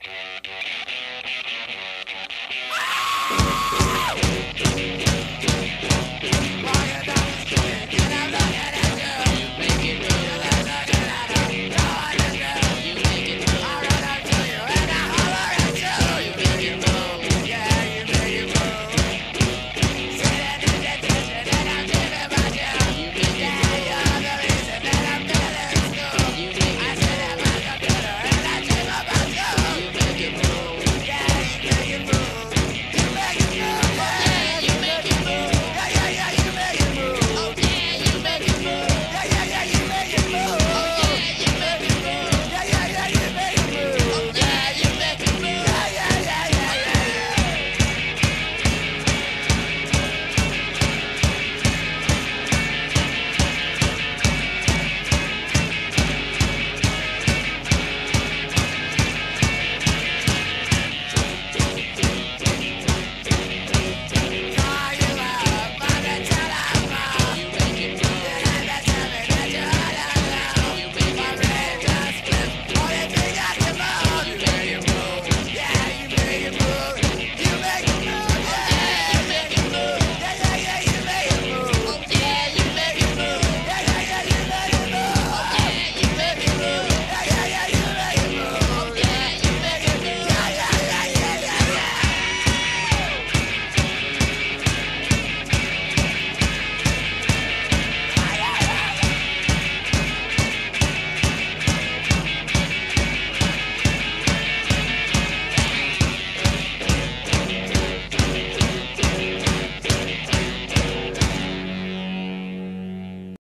you